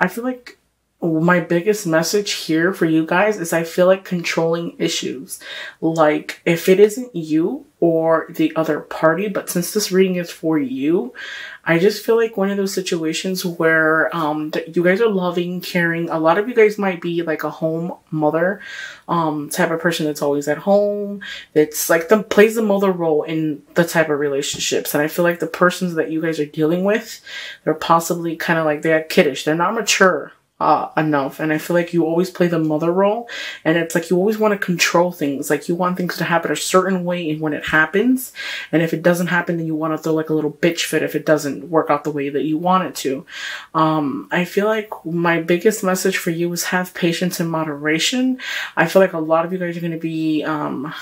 I feel like my biggest message here for you guys is I feel like controlling issues. Like, if it isn't you or the other party, but since this reading is for you, I just feel like one of those situations where um, you guys are loving, caring. A lot of you guys might be like a home mother um, type of person that's always at home. It's like the plays the mother role in the type of relationships. And I feel like the persons that you guys are dealing with, they're possibly kind of like they're kiddish. They're not mature uh, enough. And I feel like you always play the mother role. And it's like you always want to control things. Like you want things to happen a certain way and when it happens. And if it doesn't happen, then you want to throw like a little bitch fit if it doesn't work out the way that you want it to. Um, I feel like my biggest message for you is have patience and moderation. I feel like a lot of you guys are going to be, um,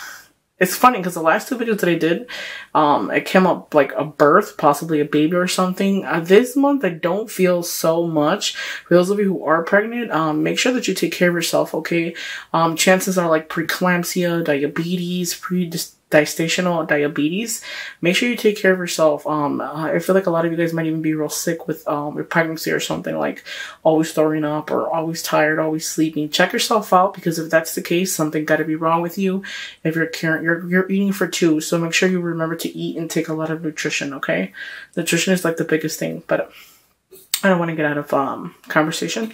it's funny because the last two videos that I did, um, it came up like a birth, possibly a baby or something. Uh, this month, I don't feel so much. For those of you who are pregnant, um, make sure that you take care of yourself, okay? Um, chances are like preeclampsia, diabetes, pre gestational diabetes, make sure you take care of yourself. Um, I feel like a lot of you guys might even be real sick with um with pregnancy or something like always throwing up or always tired, always sleeping. Check yourself out because if that's the case, something got to be wrong with you. If you're caring, you're you're eating for two, so make sure you remember to eat and take a lot of nutrition. Okay, nutrition is like the biggest thing, but. I don't want to get out of um conversation,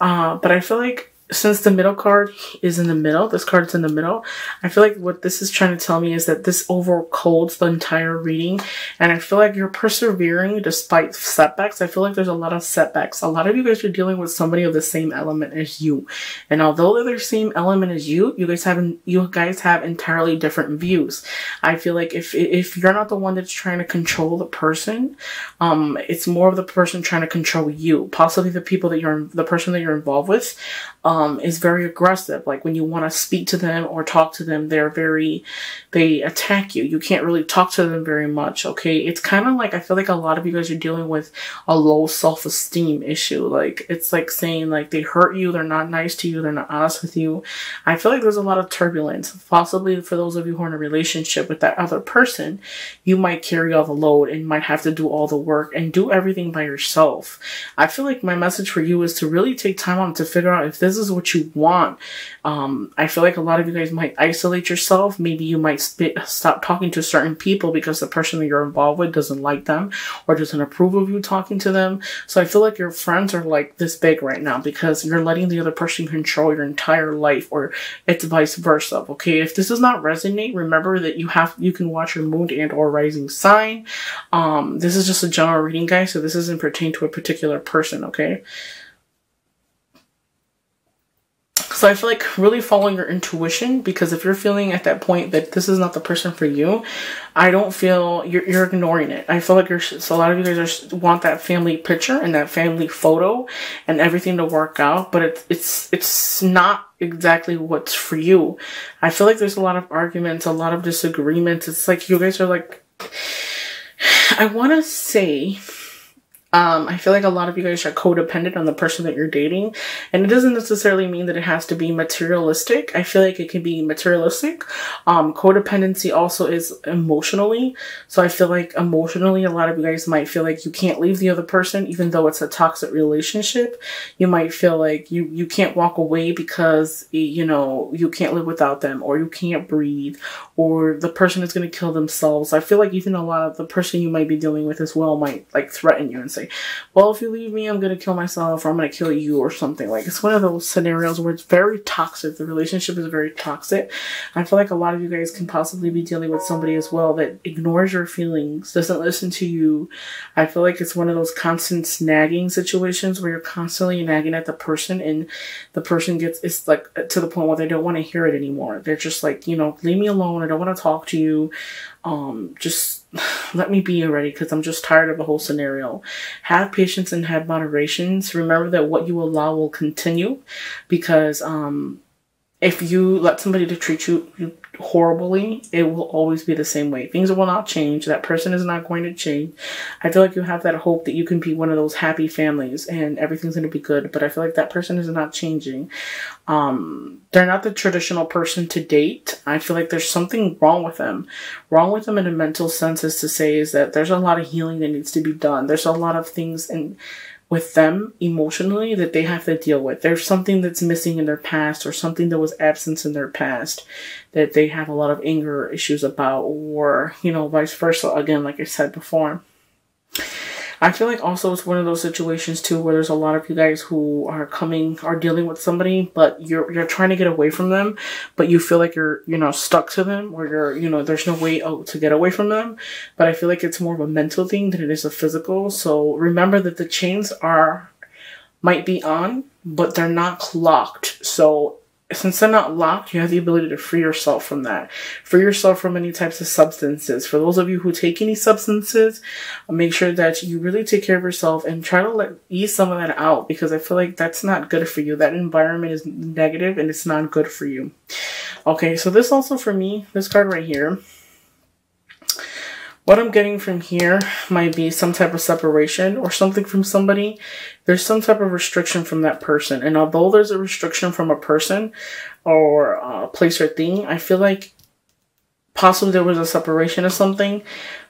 uh, but I feel like since the middle card is in the middle, this card's in the middle, I feel like what this is trying to tell me is that this overcoats the entire reading. And I feel like you're persevering despite setbacks. I feel like there's a lot of setbacks. A lot of you guys are dealing with somebody of the same element as you. And although they're the same element as you, you guys have, you guys have entirely different views. I feel like if, if you're not the one that's trying to control the person, um, it's more of the person trying to control you. Possibly the people that you're, the person that you're involved with, um, Um, is very aggressive. Like when you want to speak to them or talk to them, they're very, they attack you. You can't really talk to them very much. Okay. It's kind of like, I feel like a lot of you guys are dealing with a low self-esteem issue. Like it's like saying like they hurt you. They're not nice to you. They're not honest with you. I feel like there's a lot of turbulence. Possibly for those of you who are in a relationship with that other person, you might carry all the load and might have to do all the work and do everything by yourself. I feel like my message for you is to really take time on to figure out if this this is what you want. Um, I feel like a lot of you guys might isolate yourself. Maybe you might stop talking to certain people because the person that you're involved with doesn't like them or doesn't approve of you talking to them. So I feel like your friends are like this big right now because you're letting the other person control your entire life or it's vice versa. Okay. If this does not resonate, remember that you have, you can watch your moon and or rising sign. Um, this is just a general reading, guys. So this doesn't pertain to a particular person. Okay. So I feel like really following your intuition because if you're feeling at that point that this is not the person for you, I don't feel you're, you're ignoring it. I feel like you're, so a lot of you guys are, want that family picture and that family photo and everything to work out, but it's, it's, it's not exactly what's for you. I feel like there's a lot of arguments, a lot of disagreements. It's like you guys are like, I want to say um, I feel like a lot of you guys are codependent on the person that you're dating, and it doesn't necessarily mean that it has to be materialistic. I feel like it can be materialistic. Um, codependency also is emotionally. So I feel like emotionally, a lot of you guys might feel like you can't leave the other person, even though it's a toxic relationship. You might feel like you, you can't walk away because, you know, you can't live without them, or you can't breathe, or the person is going to kill themselves. I feel like even a lot of the person you might be dealing with as well might like threaten you and say, well, if you leave me, I'm gonna kill myself or I'm gonna kill you or something. Like it's one of those scenarios where it's very toxic. The relationship is very toxic. I feel like a lot of you guys can possibly be dealing with somebody as well that ignores your feelings, doesn't listen to you. I feel like it's one of those constant snagging situations where you're constantly nagging at the person and the person gets it's like to the point where they don't want to hear it anymore. They're just like, you know, leave me alone. I don't want to talk to you. Um, just let me be already because I'm just tired of the whole scenario. Have patience and have moderations. Remember that what you allow will continue because um, if you let somebody to treat you horribly, it will always be the same way. Things will not change. That person is not going to change. I feel like you have that hope that you can be one of those happy families and everything's going to be good, but I feel like that person is not changing. Um, they're not the traditional person to date. I feel like there's something wrong with them. Wrong with them in a mental sense is to say is that there's a lot of healing that needs to be done. There's a lot of things and with them emotionally that they have to deal with. There's something that's missing in their past or something that was absent in their past that they have a lot of anger issues about or, you know, vice versa. Again, like I said before. I feel like also it's one of those situations too where there's a lot of you guys who are coming are dealing with somebody, but you're you're trying to get away from them, but you feel like you're you know stuck to them, or you're you know there's no way out to get away from them. But I feel like it's more of a mental thing than it is a physical. So remember that the chains are might be on, but they're not locked. So since they're not locked, you have the ability to free yourself from that. Free yourself from any types of substances. For those of you who take any substances, make sure that you really take care of yourself and try to let ease some of that out because I feel like that's not good for you. That environment is negative and it's not good for you. Okay, so this also for me, this card right here what I'm getting from here might be some type of separation or something from somebody. There's some type of restriction from that person. And although there's a restriction from a person or a place or thing, I feel like possibly there was a separation of something.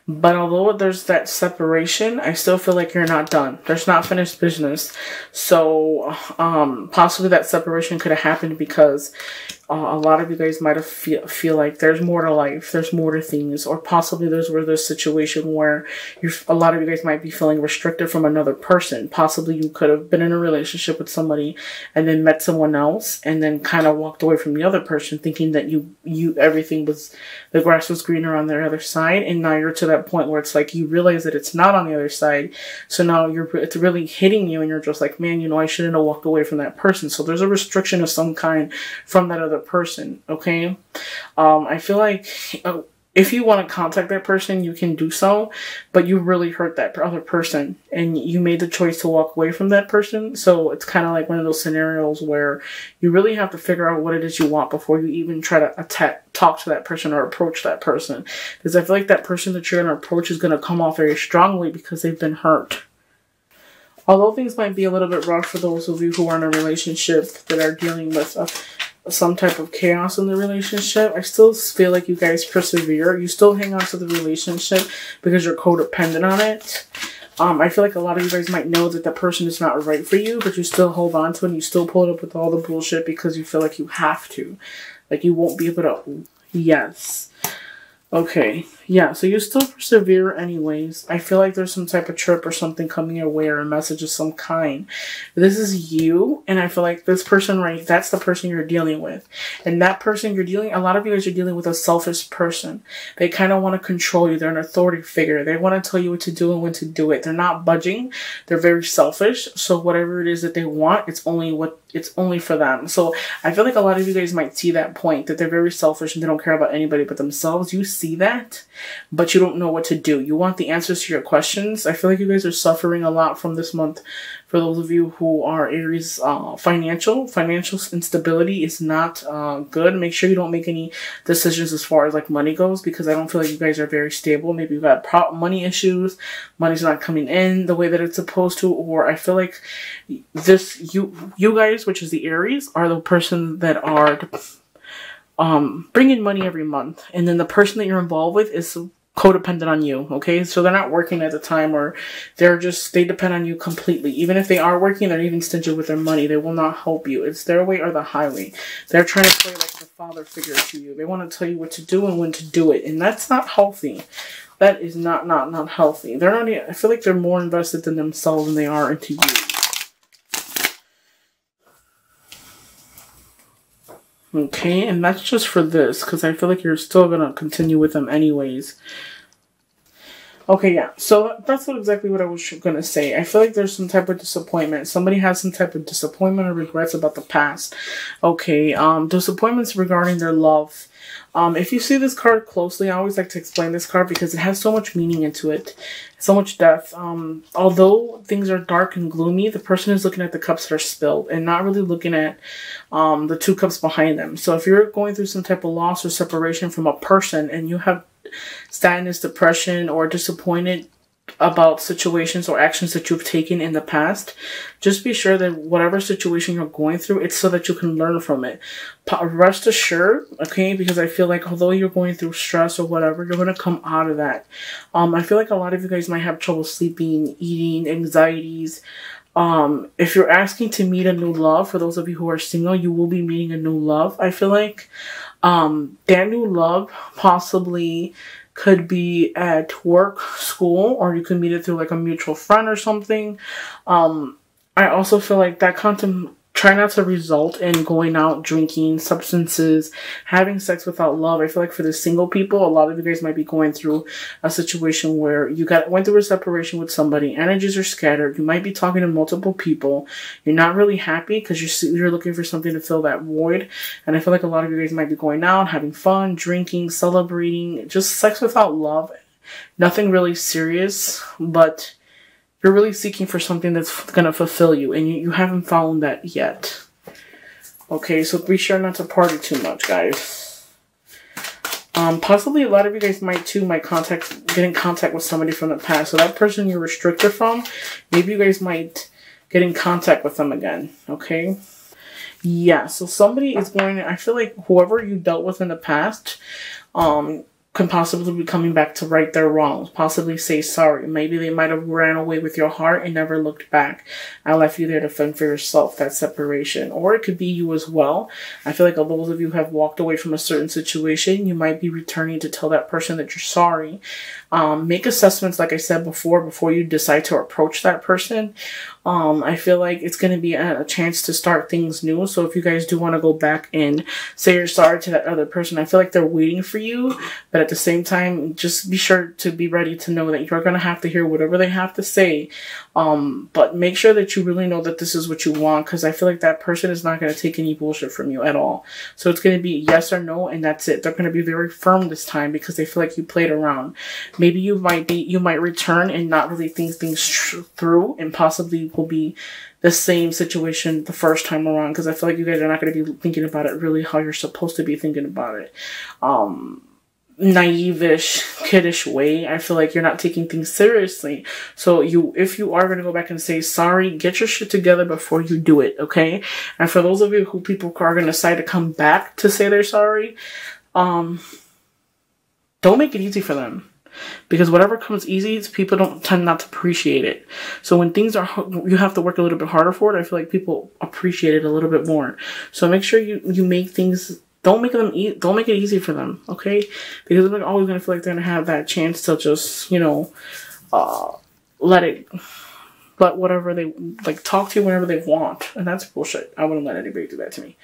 But although there's that separation, I still feel like you're not done. There's not finished business. So, um, possibly that separation could have happened because uh, a lot of you guys might have feel, feel like there's more to life, there's more to things, or possibly there's where there's situation where you a lot of you guys might be feeling restricted from another person. Possibly you could have been in a relationship with somebody and then met someone else and then kind of walked away from the other person thinking that you you everything was the grass was greener on the other side and now you're to that point where it's like you realize that it's not on the other side. So now you're it's really hitting you and you're just like, man, you know, I shouldn't have walked away from that person. So there's a restriction of some kind from that other other person, okay? Um, I feel like uh, if you want to contact that person, you can do so, but you really hurt that other person and you made the choice to walk away from that person. So it's kind of like one of those scenarios where you really have to figure out what it is you want before you even try to attack, talk to that person or approach that person. Because I feel like that person that you're going to approach is going to come off very strongly because they've been hurt. Although things might be a little bit rough for those of you who are in a relationship that are dealing with a some type of chaos in the relationship, I still feel like you guys persevere. You still hang on to the relationship because you're codependent on it. Um, I feel like a lot of you guys might know that the person is not right for you, but you still hold on to it and you still pull it up with all the bullshit because you feel like you have to. Like you won't be able to. Yes. Okay, yeah, so you still persevere anyways. I feel like there's some type of trip or something coming your way or a message of some kind. This is you, and I feel like this person, right, that's the person you're dealing with. And that person you're dealing, a lot of you guys are dealing with a selfish person. They kind of want to control you. They're an authority figure. They want to tell you what to do and when to do it. They're not budging. They're very selfish. So whatever it is that they want, it's only what it's only for them. So I feel like a lot of you guys might see that point that they're very selfish and they don't care about anybody but themselves. You see that, but you don't know what to do. You want the answers to your questions. I feel like you guys are suffering a lot from this month for those of you who are Aries, uh, financial, financial instability is not uh, good. Make sure you don't make any decisions as far as like money goes because I don't feel like you guys are very stable. Maybe you've got pro- money issues, money's not coming in the way that it's supposed to, or I feel like this, you, you guys, which is the Aries, are the person that are um, bring in money every month. And then the person that you're involved with is codependent on you, okay? So they're not working at the time or they're just, they depend on you completely. Even if they are working, they're even stingy with their money. They will not help you. It's their way or the highway. They're trying to play like the father figure to you. They want to tell you what to do and when to do it. And that's not healthy. That is not, not, not healthy. They're not, I feel like they're more invested in themselves than they are into you. Okay, and that's just for this, because I feel like you're still going to continue with them anyways. Okay, yeah, so that's what exactly what I was going to say. I feel like there's some type of disappointment. Somebody has some type of disappointment or regrets about the past. Okay, um, disappointments regarding their love. Um, if you see this card closely, I always like to explain this card because it has so much meaning into it, so much depth. Um, although things are dark and gloomy, the person is looking at the cups that are spilled and not really looking at um, the two cups behind them. So if you're going through some type of loss or separation from a person and you have sadness, depression, or disappointed about situations or actions that you've taken in the past, just be sure that whatever situation you're going through, it's so that you can learn from it. Rest assured, okay, because I feel like although you're going through stress or whatever, you're going to come out of that. Um, I feel like a lot of you guys might have trouble sleeping, eating, anxieties, Um, if you're asking to meet a new love, for those of you who are single, you will be meeting a new love. I feel like um, that new love possibly could be at work, school, or you could meet it through like a mutual friend or something. Um, I also feel like that content try not to result in going out drinking substances having sex without love. I feel like for the single people a lot of you guys might be going through a situation where you got went through a separation with somebody energies are scattered you might be talking to multiple people you're not really happy because you're you're looking for something to fill that void. And i feel like a lot of you guys might be going out having fun drinking celebrating just sex without love. Nothing really serious but you're really seeking for something that's going to fulfill you, and you, you haven't found that yet. Okay, so be sure not to party too much, guys. Um, possibly a lot of you guys might too might contact get in contact with somebody from the past. So that person you're restricted from, maybe you guys might get in contact with them again. Okay. Yeah, so somebody is going to, I feel like whoever you dealt with in the past, um, can possibly be coming back to right their wrongs, possibly say sorry. Maybe they might have ran away with your heart and never looked back. I left you there to fend for yourself, that separation. Or it could be you as well. I feel like those of you have walked away from a certain situation, you might be returning to tell that person that you're sorry. Um, make assessments, like I said before, before you decide to approach that person. Um, I feel like it's going to be a, chance to start things new. So if you guys do want to go back and say you're sorry to that other person, I feel like they're waiting for you. But at the same time, just be sure to be ready to know that you're going to have to hear whatever they have to say. Um, but make sure that you really know that this is what you want because I feel like that person is not going to take any bullshit from you at all. So it's going to be yes or no, and that's it. They're going to be very firm this time because they feel like you played around. Maybe you might be, you might return and not really think things through and possibly will be the same situation the first time around because I feel like you guys are not going to be thinking about it really how you're supposed to be thinking about it. Um, naive-ish, kiddish way. I feel like you're not taking things seriously. So you, if you are going to go back and say sorry, get your shit together before you do it, okay? And for those of you who people are going to decide to come back to say they're sorry, um, don't make it easy for them because whatever comes easy, people don't tend not to appreciate it. So when things are, you have to work a little bit harder for it. I feel like people appreciate it a little bit more. So make sure you you make things. Don't make them eat. Don't make it easy for them, okay? Because they're always gonna feel like they're gonna have that chance to just, you know, uh, let it, let whatever they like talk to you whenever they want, and that's bullshit. I wouldn't let anybody do that to me.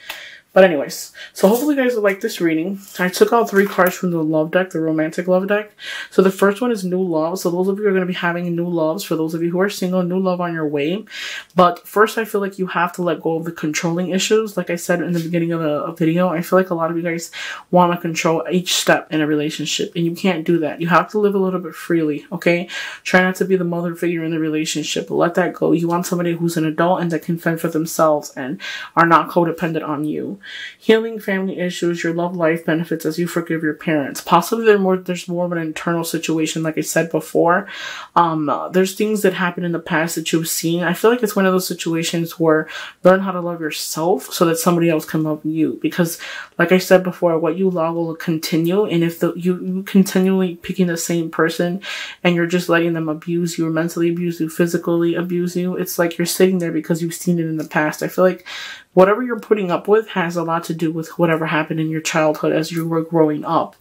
But anyways, so hopefully you guys will like this reading. I took out three cards from the love deck, the romantic love deck. So the first one is new love. So those of you are going to be having new loves. For those of you who are single, new love on your way. But first, I feel like you have to let go of the controlling issues. Like I said in the beginning of the video, I feel like a lot of you guys want to control each step in a relationship. And you can't do that. You have to live a little bit freely, okay? Try not to be the mother figure in the relationship. Let that go. You want somebody who's an adult and that can fend for themselves and are not codependent on you healing family issues, your love life benefits as you forgive your parents. Possibly there's more, there's more of an internal situation, like I said before. Um, uh, there's things that happened in the past that you've seen. I feel like it's one of those situations where learn how to love yourself so that somebody else can love you. Because, like I said before, what you love will continue. And if the, you, you continually picking the same person and you're just letting them abuse you or mentally abuse you, physically abuse you, it's like you're sitting there because you've seen it in the past. I feel like whatever you're putting up with has a lot to do with whatever happened in your childhood as you were growing up.